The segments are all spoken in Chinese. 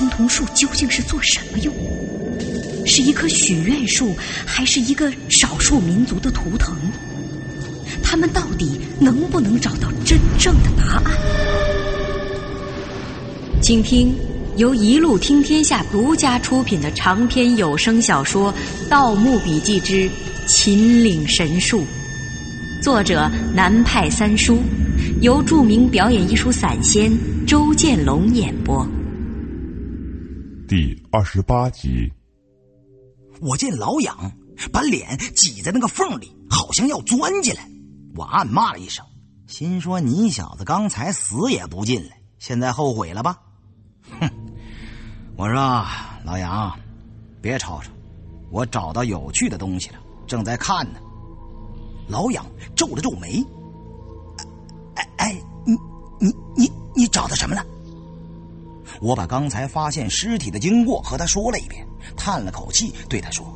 青铜树究竟是做什么用？是一棵许愿树，还是一个少数民族的图腾？他们到底能不能找到真正的答案？请听由一路听天下独家出品的长篇有声小说《盗墓笔记之秦岭神树》，作者南派三叔，由著名表演艺术散仙周建龙演播。第二十八集。我见老杨把脸挤在那个缝里，好像要钻进来。我暗骂了一声，心说：“你小子刚才死也不进来，现在后悔了吧？”哼！我说：“老杨，别吵吵，我找到有趣的东西了，正在看呢。”老杨皱了皱眉：“哎哎，你你你你找到什么了？”我把刚才发现尸体的经过和他说了一遍。叹了口气，对他说：“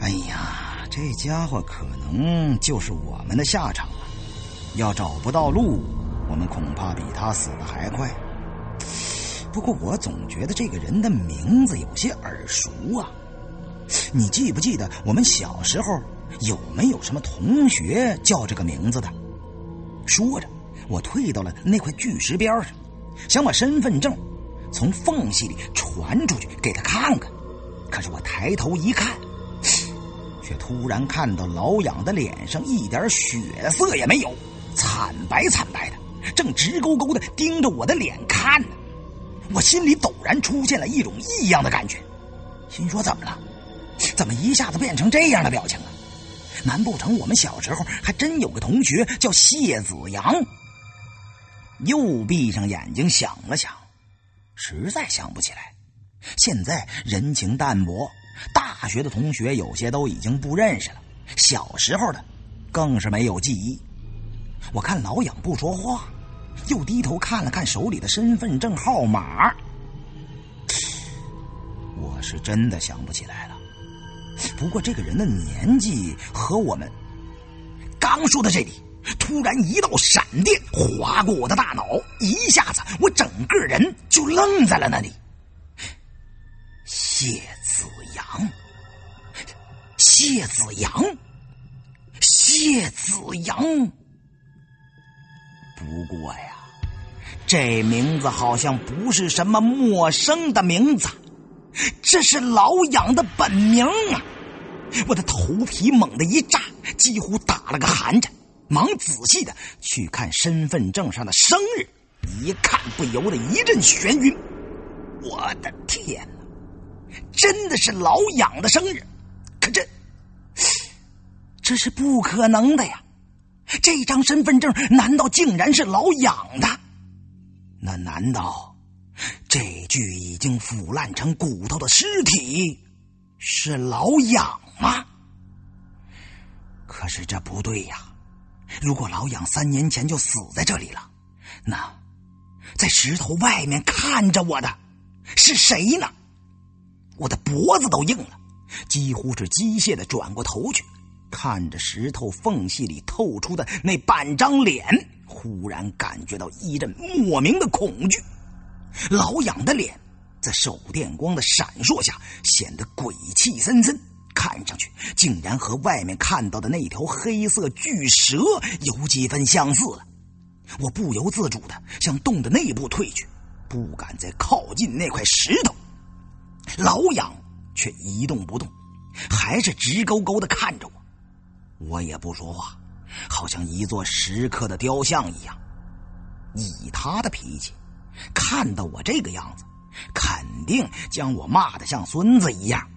哎呀，这家伙可能就是我们的下场了。要找不到路，我们恐怕比他死的还快。不过我总觉得这个人的名字有些耳熟啊！你记不记得我们小时候有没有什么同学叫这个名字的？”说着，我退到了那块巨石边上，想把身份证。从缝隙里传出去给他看看，可是我抬头一看，却突然看到老痒的脸上一点血色也没有，惨白惨白的，正直勾勾的盯着我的脸看呢。我心里陡然出现了一种异样的感觉，心说怎么了？怎么一下子变成这样的表情了？难不成我们小时候还真有个同学叫谢子阳？又闭上眼睛想了想。实在想不起来，现在人情淡薄，大学的同学有些都已经不认识了，小时候的更是没有记忆。我看老杨不说话，又低头看了看手里的身份证号码，我是真的想不起来了。不过这个人的年纪和我们刚说到这里。突然，一道闪电划过我的大脑，一下子，我整个人就愣在了那里。谢子阳，谢子阳，谢子阳。不过呀，这名字好像不是什么陌生的名字，这是老杨的本名啊！我的头皮猛地一炸，几乎打了个寒颤。忙仔细的去看身份证上的生日，一看不由得一阵眩晕。我的天哪，真的是老痒的生日！可这这是不可能的呀！这张身份证难道竟然是老痒的？那难道这具已经腐烂成骨头的尸体是老痒吗？可是这不对呀！如果老杨三年前就死在这里了，那在石头外面看着我的是谁呢？我的脖子都硬了，几乎是机械的转过头去，看着石头缝隙里透出的那半张脸，忽然感觉到一阵莫名的恐惧。老杨的脸在手电光的闪烁下显得鬼气森森。看上去竟然和外面看到的那条黑色巨蛇有几分相似了，我不由自主的向洞的内部退去，不敢再靠近那块石头。老痒却一动不动，还是直勾勾的看着我，我也不说话，好像一座石刻的雕像一样。以他的脾气，看到我这个样子，肯定将我骂得像孙子一样。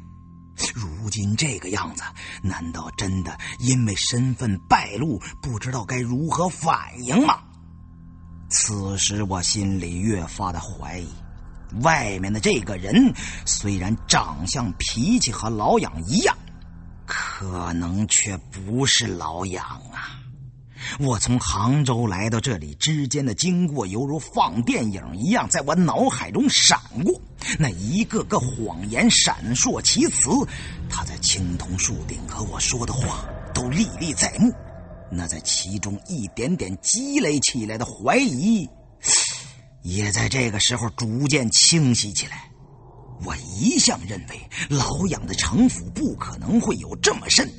如今这个样子，难道真的因为身份败露，不知道该如何反应吗？此时我心里越发的怀疑，外面的这个人虽然长相、脾气和老痒一样，可能却不是老痒啊。我从杭州来到这里之间的经过，犹如放电影一样，在我脑海中闪过。那一个个谎言闪烁其词，他在青铜树顶和我说的话都历历在目。那在其中一点点积累起来的怀疑，也在这个时候逐渐清晰起来。我一向认为老杨的城府不可能会有这么深，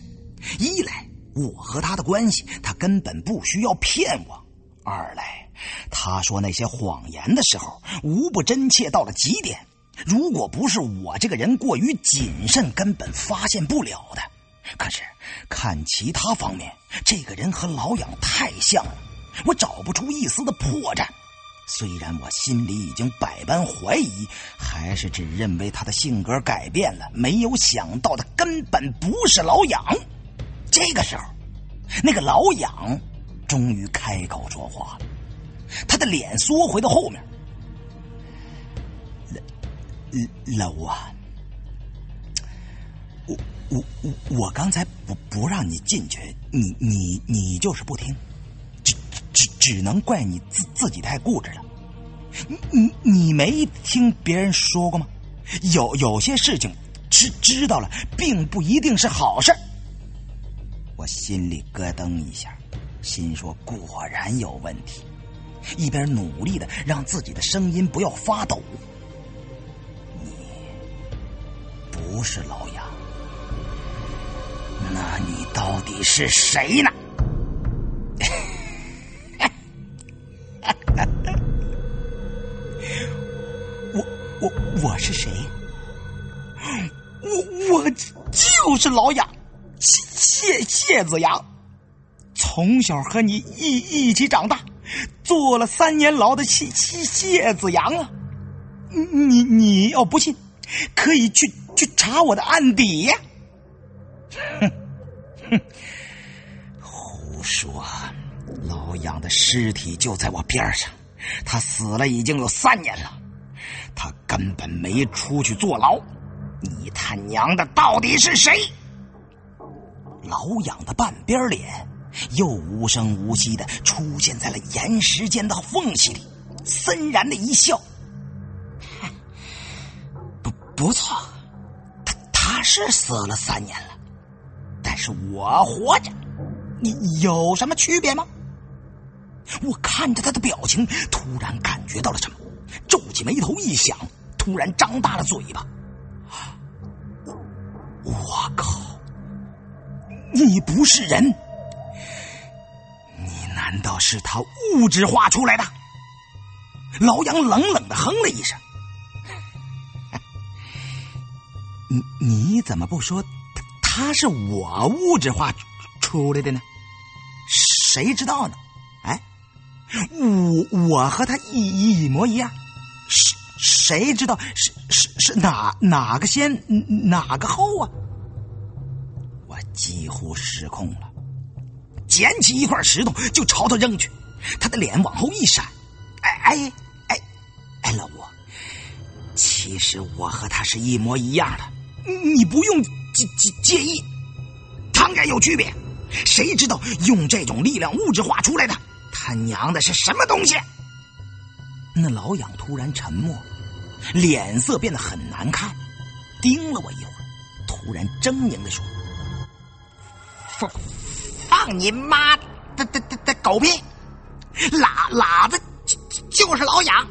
一来我和他的关系，他根本不需要骗我；二来他说那些谎言的时候，无不真切到了极点。如果不是我这个人过于谨慎，根本发现不了的。可是看其他方面，这个人和老杨太像了，我找不出一丝的破绽。虽然我心里已经百般怀疑，还是只认为他的性格改变了。没有想到的根本不是老杨。这个时候，那个老杨终于开口说话了，他的脸缩回到后面。老老啊，我我我我刚才不不让你进去，你你你就是不听。只只只能怪你自自己太固执了，你你你没听别人说过吗？有有些事情知知道了，并不一定是好事我心里咯噔一下，心说果然有问题，一边努力的让自己的声音不要发抖。你不是老杨，那你到底是谁呢？我我我是谁？我我就是老杨，谢子阳，从小和你一一起长大，坐了三年牢的谢谢谢子阳啊！你你要不信，可以去去查我的案底呀！哼哼，胡说！老杨的尸体就在我边上，他死了已经有三年了。他根本没出去坐牢，你他娘的到底是谁？老痒的半边脸又无声无息的出现在了岩石间的缝隙里，森然的一笑。不不错，他他是死了三年了，但是我活着，你有什么区别吗？我看着他的表情，突然感觉到了什么。皱起眉头一想，突然张大了嘴巴。我靠！你不是人，你难道是他物质化出来的？老杨冷冷的哼了一声。你你怎么不说他是我物质化出来的呢？谁知道呢？哎，我我和他一一模一样。谁谁知道是是是哪哪个先哪个后啊？几乎失控了，捡起一块石头就朝他扔去，他的脸往后一闪，哎哎哎哎，老吴，其实我和他是一模一样的，你不用介介介意，当然有区别，谁知道用这种力量物质化出来的，他娘的是什么东西？那老痒突然沉默，脸色变得很难看，盯了我一会儿，突然狰狞的说：“放放你妈的的的的狗屁！喇喇子就就是老杨，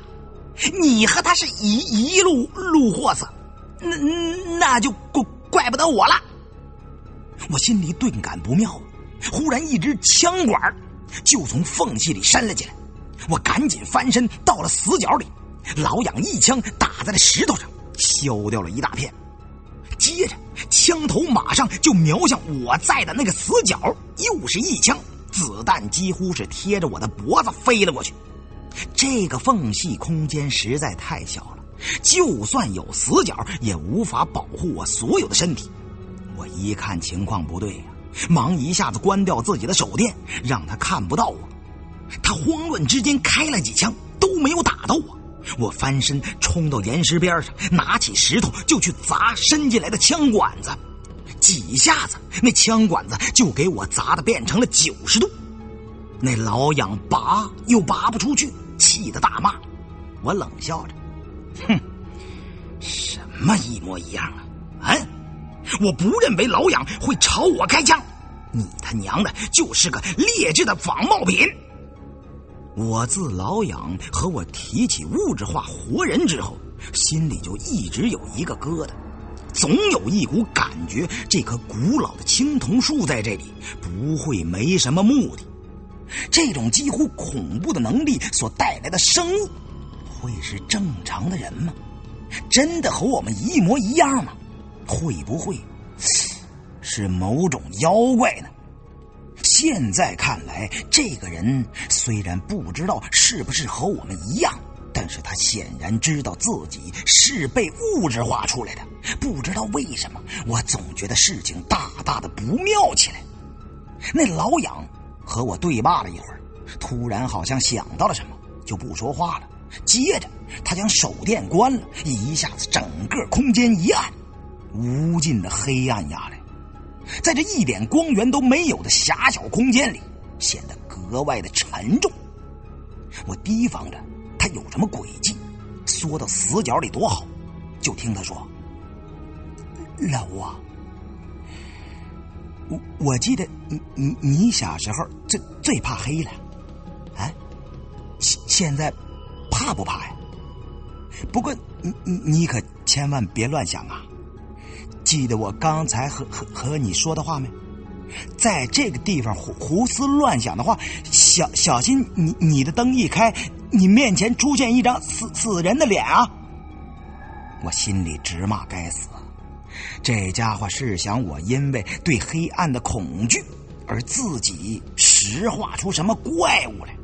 你和他是一一路路货色，那那就怪怪不得我了。”我心里顿感不妙，忽然一支枪管就从缝隙里伸了进来。我赶紧翻身到了死角里，老杨一枪打在了石头上，削掉了一大片。接着，枪头马上就瞄向我在的那个死角，又是一枪，子弹几乎是贴着我的脖子飞了过去。这个缝隙空间实在太小了，就算有死角，也无法保护我所有的身体。我一看情况不对呀，忙一下子关掉自己的手电，让他看不到我。他慌乱之间开了几枪，都没有打到我。我翻身冲到岩石边上，拿起石头就去砸伸进来的枪管子。几下子，那枪管子就给我砸的变成了九十度。那老痒拔又拔不出去，气得大骂。我冷笑着：“哼，什么一模一样啊？嗯，我不认为老痒会朝我开枪。你他娘的就是个劣质的仿冒品。”我自老痒和我提起物质化活人之后，心里就一直有一个疙瘩，总有一股感觉，这棵古老的青铜树在这里不会没什么目的。这种几乎恐怖的能力所带来的生物，会是正常的人吗？真的和我们一模一样吗？会不会是某种妖怪呢？现在看来，这个人虽然不知道是不是和我们一样，但是他显然知道自己是被物质化出来的。不知道为什么，我总觉得事情大大的不妙起来。那老痒和我对骂了一会儿，突然好像想到了什么，就不说话了。接着，他将手电关了，一下子整个空间一暗，无尽的黑暗压来。在这一点光源都没有的狭小空间里，显得格外的沉重。我提防着他有什么诡计，缩到死角里多好。就听他说：“老吴，我我记得你你你小时候最最怕黑了，啊？现现在怕不怕呀？不过你你你可千万别乱想啊！”记得我刚才和和和你说的话没？在这个地方胡胡思乱想的话，小小心你你的灯一开，你面前出现一张死死人的脸啊！我心里直骂该死，这家伙是想我因为对黑暗的恐惧而自己石化出什么怪物来。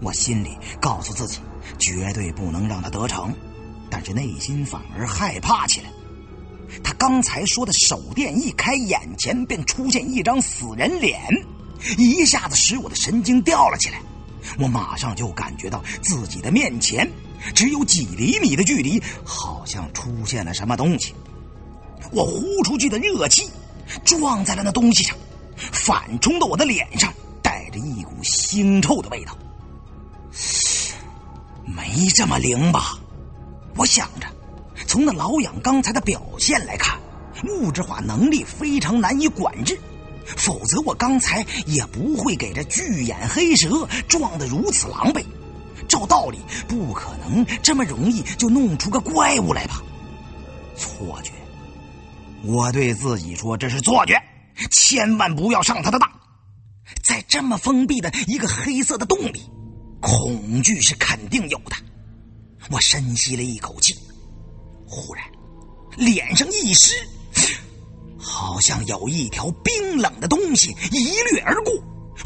我心里告诉自己，绝对不能让他得逞，但是内心反而害怕起来。他刚才说的手电一开，眼前便出现一张死人脸，一下子使我的神经吊了起来。我马上就感觉到自己的面前只有几厘米的距离，好像出现了什么东西。我呼出去的热气撞在了那东西上，反冲到我的脸上，带着一股腥臭的味道。没这么灵吧？我想着。从那老痒刚才的表现来看，物质化能力非常难以管制，否则我刚才也不会给这巨眼黑蛇撞得如此狼狈。照道理，不可能这么容易就弄出个怪物来吧？错觉，我对自己说这是错觉，千万不要上他的当。在这么封闭的一个黑色的洞里，恐惧是肯定有的。我深吸了一口气。忽然，脸上一湿，好像有一条冰冷的东西一掠而过。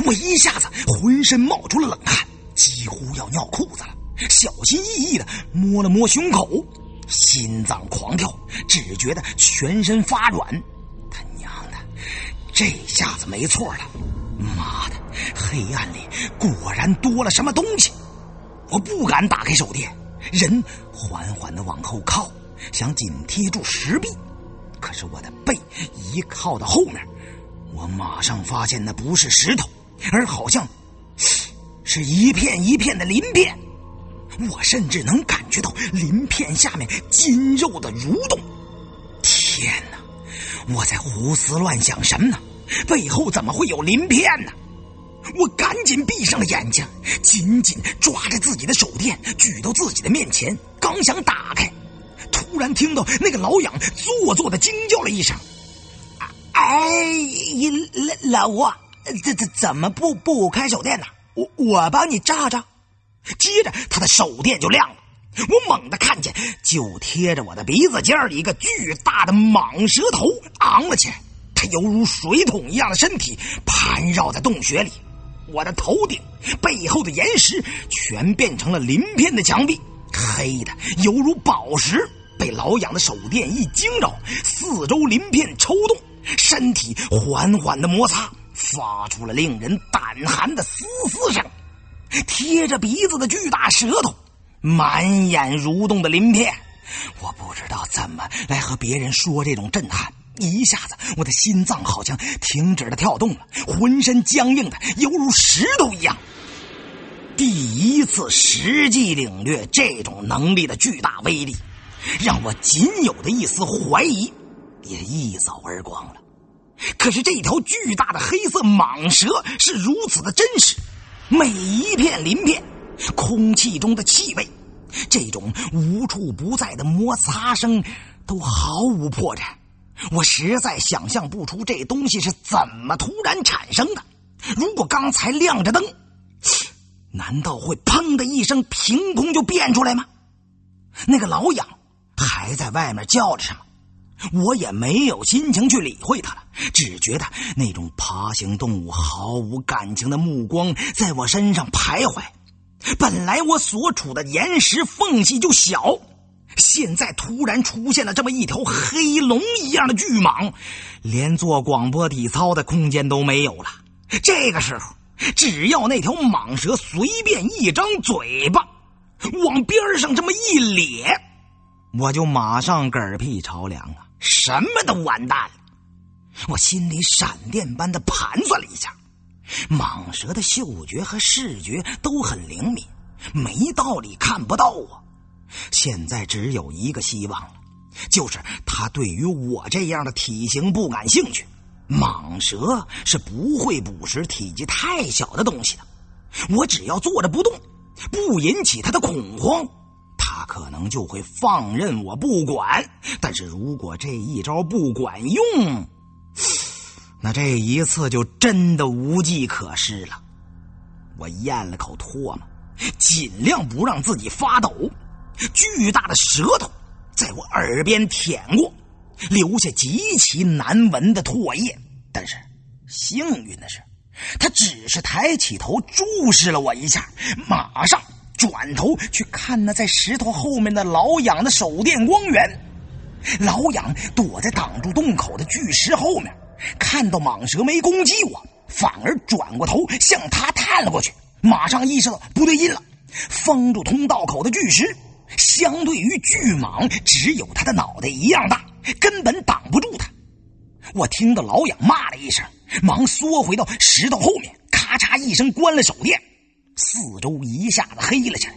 我一下子浑身冒出了冷汗，几乎要尿裤子了。小心翼翼的摸了摸胸口，心脏狂跳，只觉得全身发软。他娘的，这下子没错了！妈的，黑暗里果然多了什么东西！我不敢打开手电，人缓缓的往后靠。想紧贴住石壁，可是我的背一靠到后面，我马上发现那不是石头，而好像是一片一片的鳞片。我甚至能感觉到鳞片下面筋肉的蠕动。天哪！我在胡思乱想什么呢？背后怎么会有鳞片呢？我赶紧闭上了眼睛，紧紧抓着自己的手电，举到自己的面前，刚想打开。突然听到那个老痒做作的惊叫了一声：“哎，老老吴，这这怎么不不开手电呢？我我帮你照照。”接着他的手电就亮了，我猛地看见，就贴着我的鼻子尖里一个巨大的蟒蛇头昂了起来，它犹如水桶一样的身体盘绕在洞穴里，我的头顶、背后的岩石全变成了鳞片的墙壁，黑的犹如宝石。被老痒的手电一惊着，四周鳞片抽动，身体缓缓的摩擦，发出了令人胆寒的嘶嘶声。贴着鼻子的巨大舌头，满眼蠕动的鳞片，我不知道怎么来和别人说这种震撼。一下子，我的心脏好像停止了跳动了，浑身僵硬的犹如石头一样。第一次实际领略这种能力的巨大威力。让我仅有的一丝怀疑也一扫而光了。可是这条巨大的黑色蟒蛇是如此的真实，每一片鳞片，空气中的气味，这种无处不在的摩擦声，都毫无破绽。我实在想象不出这东西是怎么突然产生的。如果刚才亮着灯，难道会砰的一声凭空就变出来吗？那个老痒还在外面叫着什么，我也没有心情去理会它了，只觉得那种爬行动物毫无感情的目光在我身上徘徊。本来我所处的岩石缝隙就小。现在突然出现了这么一条黑龙一样的巨蟒，连做广播体操的空间都没有了。这个时候，只要那条蟒蛇随便一张嘴巴，往边上这么一咧，我就马上嗝屁朝凉啊，什么都完蛋了。我心里闪电般的盘算了一下，蟒蛇的嗅觉和视觉都很灵敏，没道理看不到啊。现在只有一个希望了，就是他对于我这样的体型不感兴趣。蟒蛇是不会捕食体积太小的东西的。我只要坐着不动，不引起他的恐慌，可能就会放任我不管。但是如果这一招不管用，那这一次就真的无计可施了。我咽了口唾沫，尽量不让自己发抖。巨大的舌头在我耳边舔过，留下极其难闻的唾液。但是幸运的是，他只是抬起头注视了我一下，马上转头去看那在石头后面的老痒的手电光源。老痒躲在挡住洞口的巨石后面，看到蟒蛇没攻击我，反而转过头向他探了过去。马上意识到不对劲了，封住通道口的巨石。相对于巨蟒，只有他的脑袋一样大，根本挡不住他。我听到老痒骂了一声，忙缩回到石头后面，咔嚓一声关了手电，四周一下子黑了起来。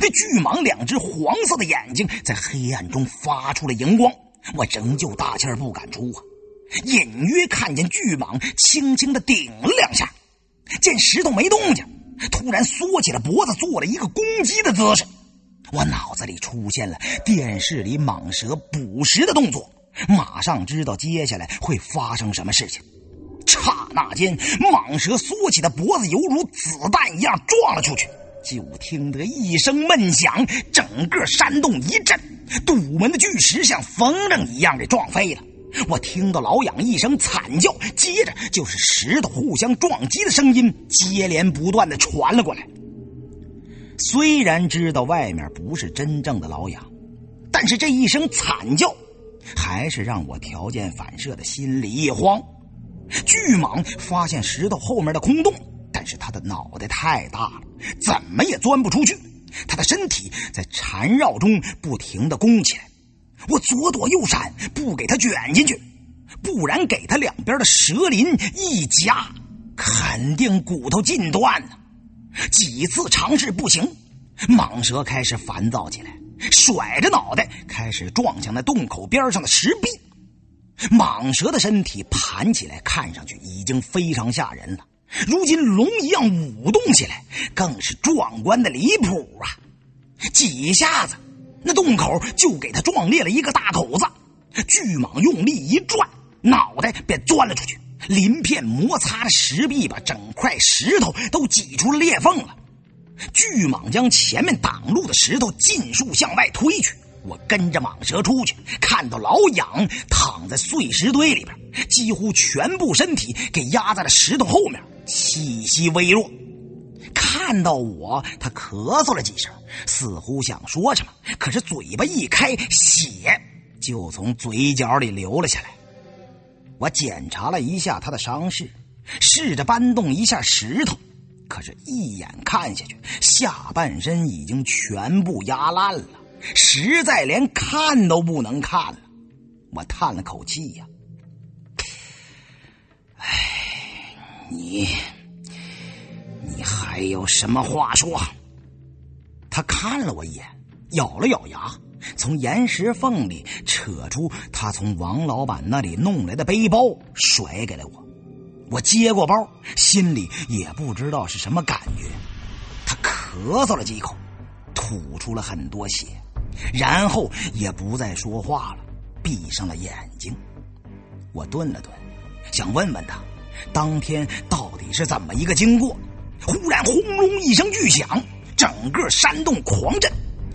那巨蟒两只黄色的眼睛在黑暗中发出了荧光，我仍旧大气儿不敢出啊。隐约看见巨蟒轻轻的顶了两下，见石头没动静，突然缩起了脖子，做了一个攻击的姿势。我脑子里出现了电视里蟒蛇捕食的动作，马上知道接下来会发生什么事情。刹那间，蟒蛇缩起的脖子犹如子弹一样撞了出去，就听得一声闷响，整个山洞一震，堵门的巨石像风筝一样给撞飞了。我听到老痒一声惨叫，接着就是石头互相撞击的声音，接连不断的传了过来。虽然知道外面不是真正的老痒，但是这一声惨叫，还是让我条件反射的心里一慌。巨蟒发现石头后面的空洞，但是它的脑袋太大了，怎么也钻不出去。它的身体在缠绕中不停的弓起来，我左躲右闪，不给它卷进去，不然给它两边的蛇鳞一夹，肯定骨头尽断呢。几次尝试不行，蟒蛇开始烦躁起来，甩着脑袋开始撞向那洞口边上的石壁。蟒蛇的身体盘起来，看上去已经非常吓人了。如今龙一样舞动起来，更是壮观的离谱啊！几下子，那洞口就给它撞裂了一个大口子。巨蟒用力一转，脑袋便钻了出去。鳞片摩擦着石壁，把整块石头都挤出了裂缝了。巨蟒将前面挡路的石头尽数向外推去。我跟着蟒蛇出去，看到老痒躺在碎石堆里边，几乎全部身体给压在了石头后面，气息微弱。看到我，他咳嗽了几声，似乎想说什么，可是嘴巴一开，血就从嘴角里流了下来。我检查了一下他的伤势，试着搬动一下石头，可是，一眼看下去，下半身已经全部压烂了，实在连看都不能看了。我叹了口气呀，哎，你，你还有什么话说？他看了我一眼，咬了咬牙。从岩石缝里扯出他从王老板那里弄来的背包，甩给了我。我接过包，心里也不知道是什么感觉。他咳嗽了几口，吐出了很多血，然后也不再说话了，闭上了眼睛。我顿了顿，想问问他，当天到底是怎么一个经过。忽然，轰隆一声巨响，整个山洞狂震，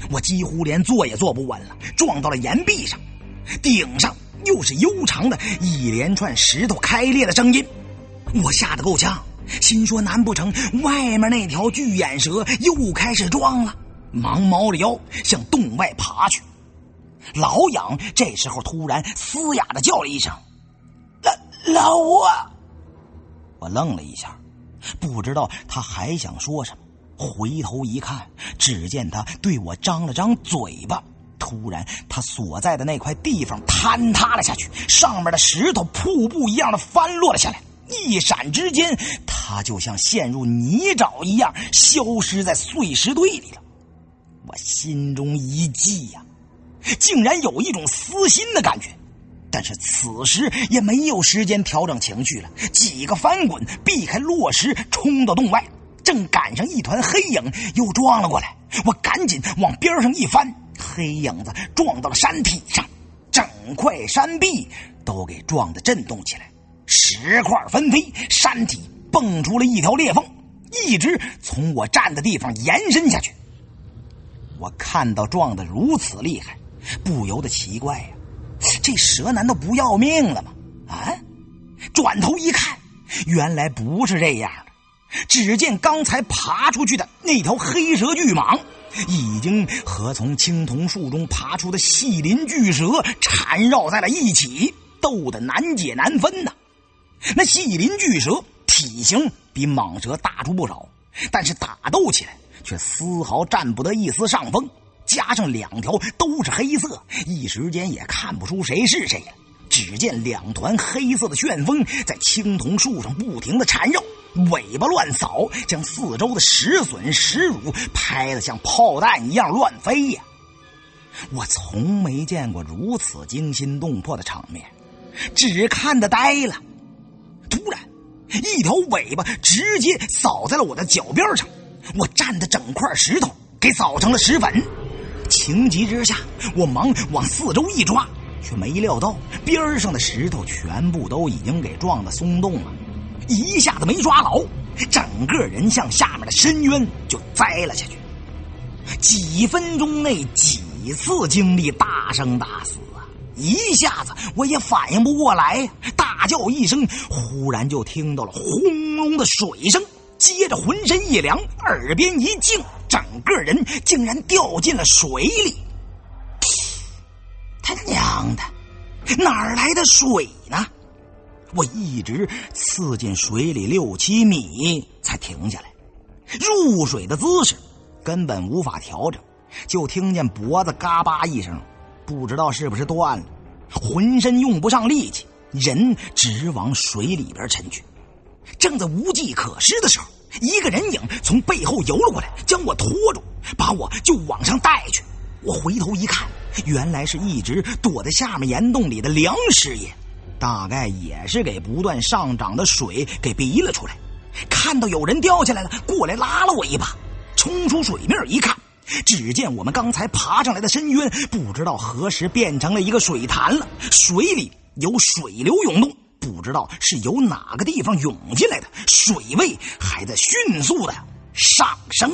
我几乎连坐也坐不稳了，撞到了岩壁上，顶上又是悠长的一连串石头开裂的声音。我吓得够呛，心说难不成外面那条巨眼蛇又开始撞了？忙猫着腰向洞外爬去。老痒这时候突然嘶哑的叫了一声：“老老吴！”我愣了一下，不知道他还想说什么。回头一看，只见他对我张了张嘴巴。突然，他所在的那块地方坍塌了下去，上面的石头瀑布一样的翻落了下来。一闪之间，他就像陷入泥沼一样，消失在碎石堆里了。我心中一悸呀，竟然有一种撕心的感觉。但是此时也没有时间调整情绪了，几个翻滚避开落石，冲到洞外，正赶上一团黑影又撞了过来。我赶紧往边上一翻，黑影子撞到了山体上，整块山壁都给撞得震动起来。石块纷飞，山体蹦出了一条裂缝，一直从我站的地方延伸下去。我看到撞得如此厉害，不由得奇怪呀，这蛇难道不要命了吗？啊！转头一看，原来不是这样的。只见刚才爬出去的那条黑蛇巨蟒，已经和从青铜树中爬出的细鳞巨蛇缠绕在了一起，斗得难解难分呐。那细鳞巨蛇体型比蟒蛇大出不少，但是打斗起来却丝毫占不得一丝上风。加上两条都是黑色，一时间也看不出谁是谁了。只见两团黑色的旋风在青铜树上不停的缠绕，尾巴乱扫，将四周的石笋、石乳拍得像炮弹一样乱飞呀！我从没见过如此惊心动魄的场面，只看得呆了。突然，一条尾巴直接扫在了我的脚边上，我站的整块石头给扫成了石粉。情急之下，我忙往四周一抓，却没料到边上的石头全部都已经给撞得松动了，一下子没抓牢，整个人向下面的深渊就栽了下去。几分钟内几次经历大生大死啊。一下子我也反应不过来，大叫一声，忽然就听到了轰隆的水声，接着浑身一凉，耳边一静，整个人竟然掉进了水里。他娘的，哪儿来的水呢？我一直刺进水里六七米才停下来，入水的姿势根本无法调整，就听见脖子嘎巴一声。不知道是不是断了，浑身用不上力气，人直往水里边沉去。正在无计可施的时候，一个人影从背后游了过来，将我拖住，把我就往上带去。我回头一看，原来是一直躲在下面岩洞里的梁师爷，大概也是给不断上涨的水给逼了出来。看到有人掉下来了，过来拉了我一把，冲出水面一看。只见我们刚才爬上来的深渊，不知道何时变成了一个水潭了。水里有水流涌动，不知道是由哪个地方涌进来的，水位还在迅速的上升。